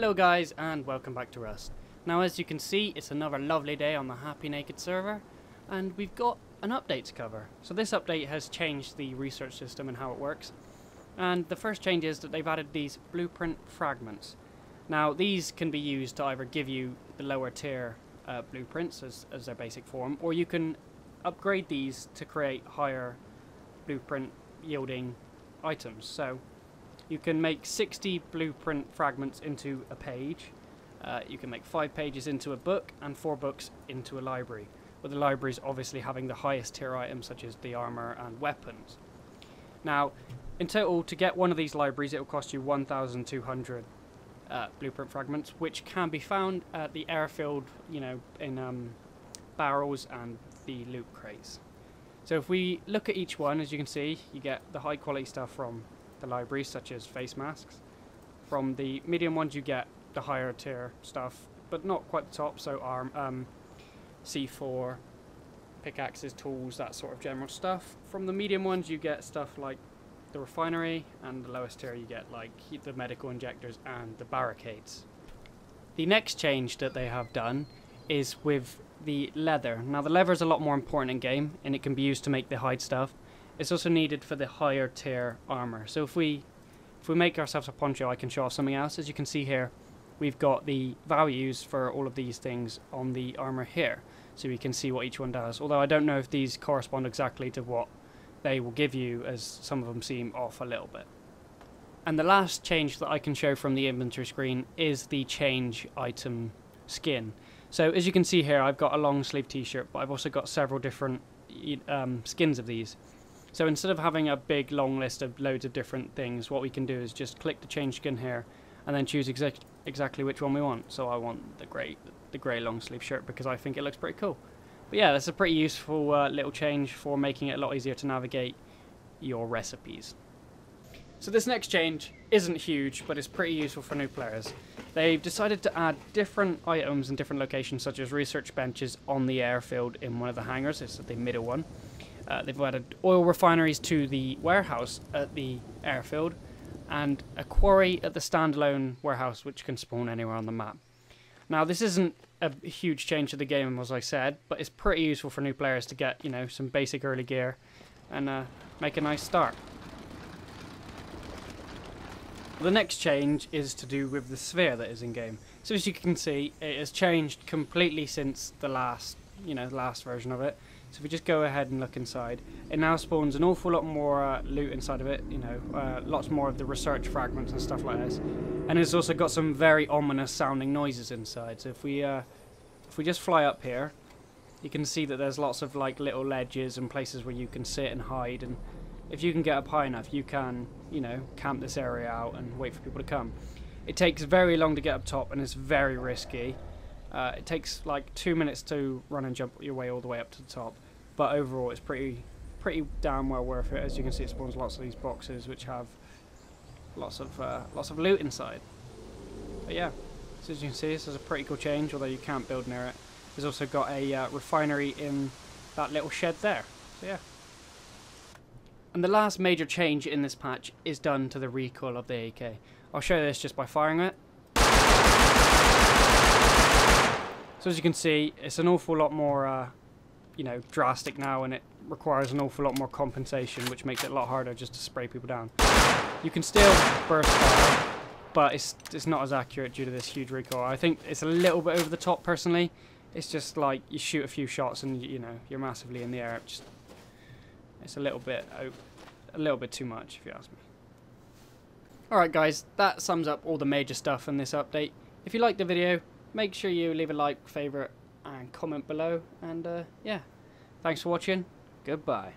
Hello guys and welcome back to Rust. Now as you can see it's another lovely day on the Happy Naked server and we've got an update to cover. So this update has changed the research system and how it works and the first change is that they've added these blueprint fragments. Now these can be used to either give you the lower tier uh, blueprints as, as their basic form or you can upgrade these to create higher blueprint yielding items. So you can make 60 blueprint fragments into a page. Uh, you can make five pages into a book and four books into a library, with the libraries obviously having the highest tier items such as the armor and weapons. Now, in total, to get one of these libraries, it will cost you 1,200 uh, blueprint fragments, which can be found at the airfield, you know, in um, barrels and the loot crates. So if we look at each one, as you can see, you get the high quality stuff from the libraries, such as face masks. From the medium ones, you get the higher tier stuff, but not quite the top. So arm, um, C4, pickaxes, tools, that sort of general stuff. From the medium ones, you get stuff like the refinery, and the lowest tier, you get like the medical injectors and the barricades. The next change that they have done is with the leather. Now the leather is a lot more important in game, and it can be used to make the hide stuff. It's also needed for the higher tier armor. So if we if we make ourselves a poncho, I can show off something else. As you can see here, we've got the values for all of these things on the armor here. So we can see what each one does. Although I don't know if these correspond exactly to what they will give you, as some of them seem off a little bit. And the last change that I can show from the inventory screen is the change item skin. So as you can see here, I've got a long sleeve t-shirt, but I've also got several different um, skins of these. So instead of having a big long list of loads of different things, what we can do is just click the change skin here and then choose exa exactly which one we want. So I want the grey the grey long sleeve shirt because I think it looks pretty cool. But yeah, that's a pretty useful uh, little change for making it a lot easier to navigate your recipes. So this next change isn't huge, but it's pretty useful for new players. They've decided to add different items in different locations, such as research benches on the airfield in one of the hangars. It's the middle one. Uh, they've added oil refineries to the warehouse at the airfield and a quarry at the standalone warehouse which can spawn anywhere on the map. Now this isn't a huge change to the game as I said, but it's pretty useful for new players to get, you know, some basic early gear and uh, make a nice start. The next change is to do with the sphere that is in game. So as you can see, it has changed completely since the last, you know, last version of it. So if we just go ahead and look inside, it now spawns an awful lot more uh, loot inside of it, you know, uh, lots more of the research fragments and stuff like this. And it's also got some very ominous sounding noises inside. So if we, uh, if we just fly up here, you can see that there's lots of like little ledges and places where you can sit and hide. And if you can get up high enough, you can, you know, camp this area out and wait for people to come. It takes very long to get up top and it's very risky. Uh, it takes like two minutes to run and jump your way all the way up to the top, but overall it's pretty pretty damn well worth it. As you can see, it spawns lots of these boxes which have lots of uh, lots of loot inside. But yeah, so as you can see, this is a pretty cool change. Although you can't build near it. There's also got a uh, refinery in that little shed there. So yeah. And the last major change in this patch is done to the recoil of the AK. I'll show you this just by firing it. So as you can see, it's an awful lot more, uh, you know, drastic now, and it requires an awful lot more compensation, which makes it a lot harder just to spray people down. You can still burst fire, but it's it's not as accurate due to this huge recoil. I think it's a little bit over the top, personally. It's just like you shoot a few shots and you know you're massively in the air. It just it's a little bit a little bit too much, if you ask me. Alright guys, that sums up all the major stuff in this update. If you liked the video, make sure you leave a like, favourite and comment below. And uh, yeah, thanks for watching. Goodbye.